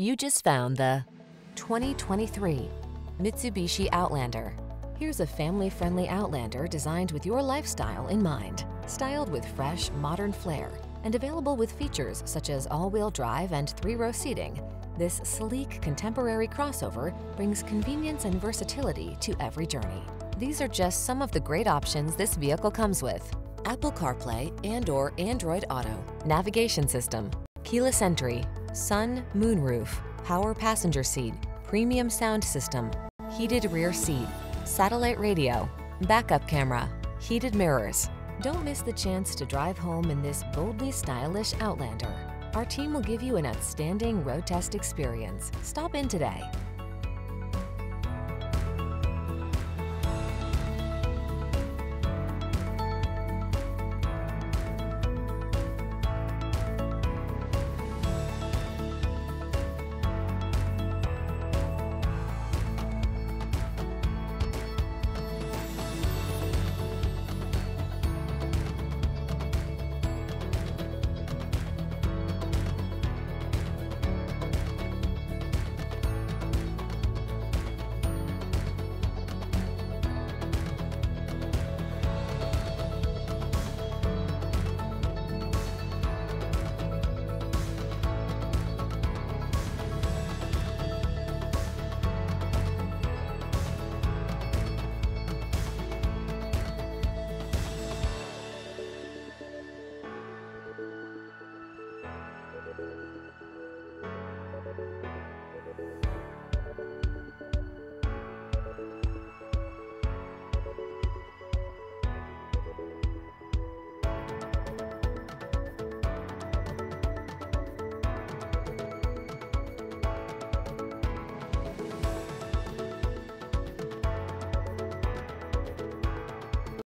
You just found the 2023 Mitsubishi Outlander. Here's a family-friendly Outlander designed with your lifestyle in mind. Styled with fresh, modern flair and available with features such as all-wheel drive and three-row seating, this sleek contemporary crossover brings convenience and versatility to every journey. These are just some of the great options this vehicle comes with. Apple CarPlay and or Android Auto, navigation system, keyless entry, sun, moonroof, power passenger seat, premium sound system, heated rear seat, satellite radio, backup camera, heated mirrors. Don't miss the chance to drive home in this boldly stylish Outlander. Our team will give you an outstanding road test experience. Stop in today.